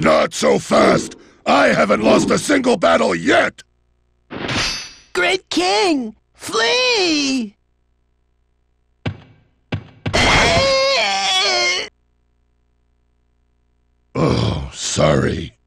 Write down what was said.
Not so fast! I haven't lost a single battle yet! Great King! Flee! Oh, sorry.